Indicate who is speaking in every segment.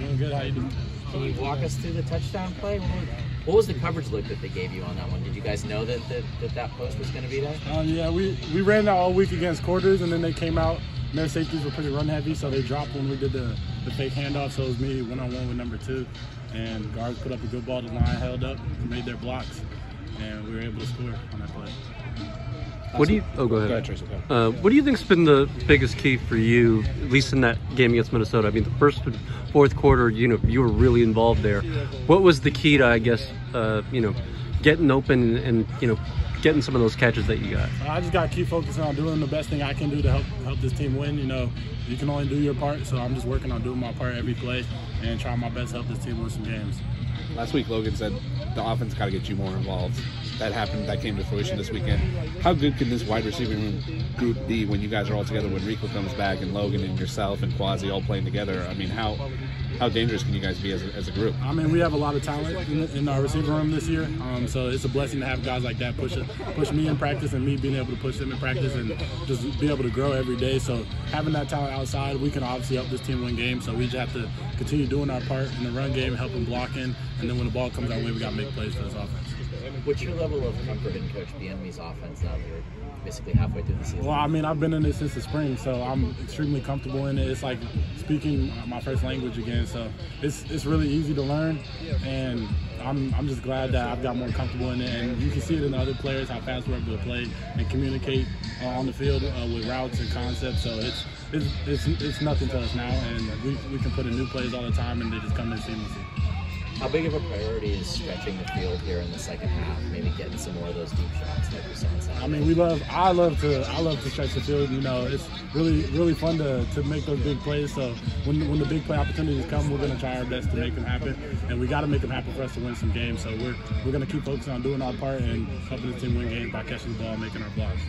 Speaker 1: Doing good. How you doing?
Speaker 2: Can you walk us through the touchdown play? What was, the coverage look that they gave you on that one? Did you guys know that that, that, that post was going to be there?
Speaker 1: Um, yeah, we, we ran that all week against quarters, and then they came out. And their safeties were pretty run heavy, so they dropped when we did the, the fake handoff. So it was me one on one with number two, and guards put up a good ball. The line held up, and made their blocks, and we were able to score on that play.
Speaker 3: What do you? Oh, go ahead.
Speaker 1: Go ahead, Tracy. Go ahead.
Speaker 3: Uh, what do you think's been the biggest key for you, at least in that game against Minnesota? I mean, the first and fourth quarter, you know, you were really involved there. What was the key to, I guess, uh, you know, getting open and, you know, getting some of those catches that you got?
Speaker 1: I just got to keep focusing on doing the best thing I can do to help help this team win. You know, you can only do your part, so I'm just working on doing my part every play and trying my best to help this team win some games.
Speaker 4: Last week, Logan said the offense got to get you more involved. That happened. That came to fruition this weekend. How good can this wide receiving group be when you guys are all together? When Rico comes back and Logan and yourself and Kwazi all playing together. I mean, how how dangerous can you guys be as a, as a group?
Speaker 1: I mean, we have a lot of talent in, in our receiver room this year, um, so it's a blessing to have guys like that push push me in practice and me being able to push them in practice and just be able to grow every day. So having that talent outside, we can obviously help this team win games. So we just have to continue doing our part in the run game, helping blocking, and then when the ball comes our way, we got make plays for this offense.
Speaker 2: What's your level of comfort in Coach Bieniemy's offense now that you're basically halfway through the season?
Speaker 1: Well, I mean, I've been in it since the spring, so I'm extremely comfortable in it. It's like speaking my first language again, so it's it's really easy to learn, and I'm I'm just glad that I've got more comfortable in it. And you can see it in the other players how fast we're able to play and communicate uh, on the field uh, with routes and concepts. So it's it's it's, it's nothing to us now, and we, we can put in new plays all the time, and they just come in seamlessly.
Speaker 2: How big of a priority is stretching the field here in the second half? Maybe getting some more of those deep shots we saw.
Speaker 1: I mean, we love. I love to. I love to stretch the field. You know, it's really, really fun to, to make those big plays. So when when the big play opportunities come, we're going to try our best to make them happen, and we got to make them happen for us to win some games. So we're we're going to keep focusing on doing our part and helping the team win games by catching the ball and making our blocks.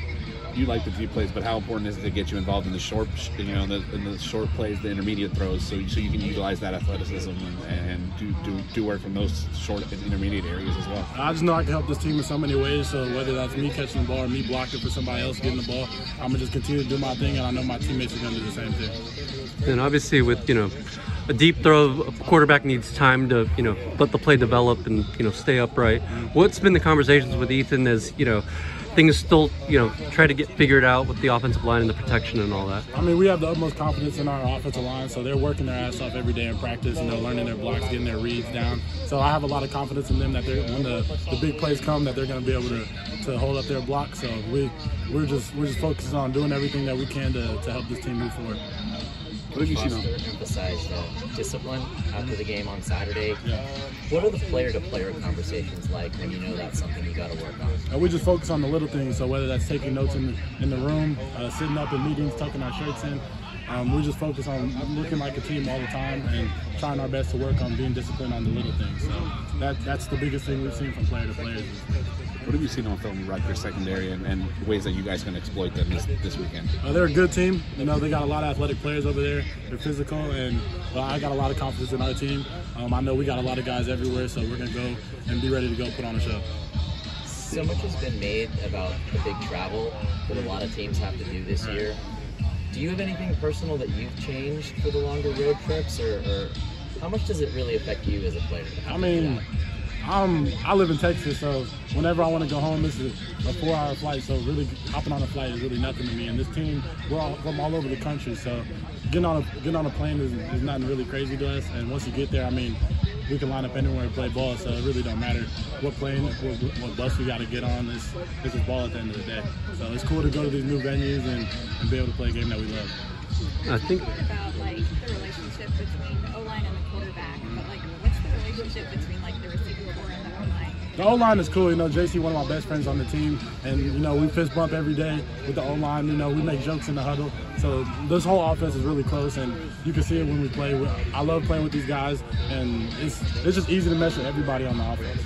Speaker 4: You like the deep plays, but how important is it to get you involved in the short, you know, the, in the short plays, the intermediate throws, so so you can utilize that athleticism and, and do, do do work from those short and intermediate areas as well.
Speaker 1: I just know I can help this team in so many ways. So whether that's me catching the ball or me blocking for somebody else getting the ball, I'm gonna just continue to do my thing, and I know my teammates are gonna do the same thing.
Speaker 3: And obviously, with you know, a deep throw, a quarterback needs time to you know let the play develop and you know stay upright. Mm-hmm. What's been the conversations with Ethan as you know? Things still, you know, try to get figured out with the offensive line and the protection and all that.
Speaker 1: I mean, we have the utmost confidence in our offensive line, so they're working their ass off every day in practice, you know, learning their blocks, getting their reads down. So I have a lot of confidence in them that they're when the, the big plays come, that they're going to be able to, to hold up their block. So we we're just we're just focusing on doing everything that we can to, to help this team move forward.
Speaker 4: What have you seen
Speaker 2: emphasized uh, discipline after the game on Saturday.
Speaker 1: Yeah.
Speaker 2: What are the player-to-player conversations like when you know that's something you got to work on?
Speaker 1: And we just focus on the little things. So whether that's taking notes in the, in the room, uh, sitting up in meetings, tucking our shirts in, um, we just focus on looking like a team all the time and trying our best to work on being disciplined on the little things. So that that's the biggest thing we've seen from player to player.
Speaker 4: What have you seen on film, Rutgers secondary, and, and ways that you guys can exploit them this, this weekend?
Speaker 1: Uh, they're a good team. You know, they got a lot of athletic players over there. They're physical, and well, I got a lot of confidence in our team. Um, I know we got a lot of guys everywhere, so we're gonna go and be ready to go put on a show.
Speaker 2: So much has been made about the big travel that a lot of teams have to do this year. Do you have anything personal that you've changed for the longer road trips, or, or how much does it really affect you as a player?
Speaker 1: I mean. I'm I live in Texas, so whenever I want to go home, this is a four-hour flight. So really, hopping on a flight is really nothing to me. And this team, we're all from all over the country, so getting on a getting on a plane is, is nothing really crazy to us. And once you get there, I mean, we can line up anywhere and play ball. So it really don't matter what plane, what, what bus we got to get on. This this is ball at the end of the day. So it's cool to go to these new venues and, and be able to play a game that we love.
Speaker 3: I think
Speaker 5: about like the relationship between the O line and the quarterback, but like what's the relationship between like the receiver corps and the O line?
Speaker 1: The O line is cool. You know, JC, one of my best friends on the team, and you know we fist bump every day with the O line. You know, we make jokes in the huddle. So this whole offense is really close, and you can see it when we play. I love playing with these guys, and it's it's just easy to mess with everybody on the offense.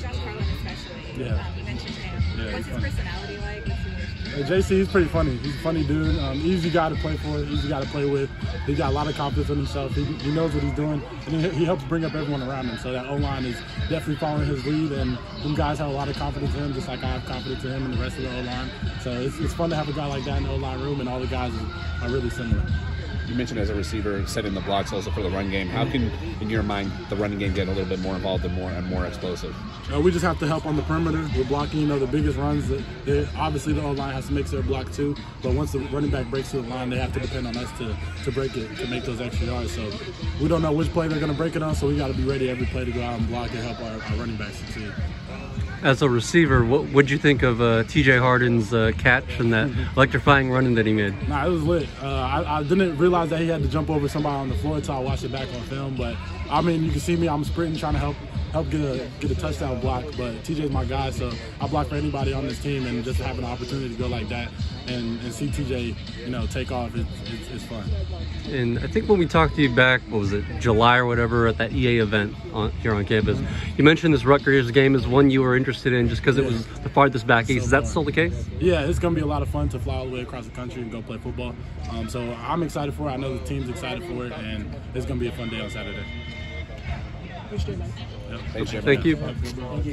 Speaker 5: Josh Carlin especially.
Speaker 1: Yeah.
Speaker 5: Um, you mentioned him.
Speaker 1: Yeah,
Speaker 5: what's his
Speaker 1: fun.
Speaker 5: personality like?
Speaker 1: JC, he's pretty funny. He's a funny dude. Um, easy guy to play for. Easy guy to play with. He's got a lot of confidence in himself. He, he knows what he's doing, and he, he helps bring up everyone around him. So that O line is definitely following his lead, and them guys have a lot of confidence in him, just like I have confidence in him and the rest of the O line. So it's, it's fun to have a guy like that in the O line room, and all the guys are, are really similar.
Speaker 4: You mentioned as a receiver setting the blocks also for the run game. How can, in your mind, the running game get a little bit more involved and more and more explosive?
Speaker 1: Uh, we just have to help on the perimeter. We're blocking, you know, the biggest runs. That they, obviously, the O line has to make their block too. But once the running back breaks through the line, they have to depend on us to, to break it to make those extra yards. So we don't know which play they're going to break it on. So we got to be ready every play to go out and block and help our, our running backs succeed.
Speaker 3: As a receiver, what would you think of uh, T.J. Harden's uh, catch and that electrifying running that he made?
Speaker 1: Nah, it was lit. Uh, I, I didn't realize that he had to jump over somebody on the floor until I watched it back on film. But I mean, you can see me. I'm sprinting, trying to help help get a get a touchdown block. But TJ's my guy, so I block for anybody on this team, and just have an opportunity to go like that and, and see TJ, you know, take off, it's, it's, it's fun.
Speaker 3: And I think when we talked to you back, what was it, July or whatever, at that EA event on, here on campus, you mentioned this Rutgers game is one you were interested in just because it was the farthest back east. Is that
Speaker 1: far.
Speaker 3: still the case?
Speaker 1: Yeah, it's gonna be a lot of fun to fly all the way across the country and go play football. Um, so I'm excited for it. I know the team's excited for it, and it's gonna be a fun day on Saturday.
Speaker 4: Thanks, Jim.
Speaker 3: Thank you.
Speaker 1: Yep.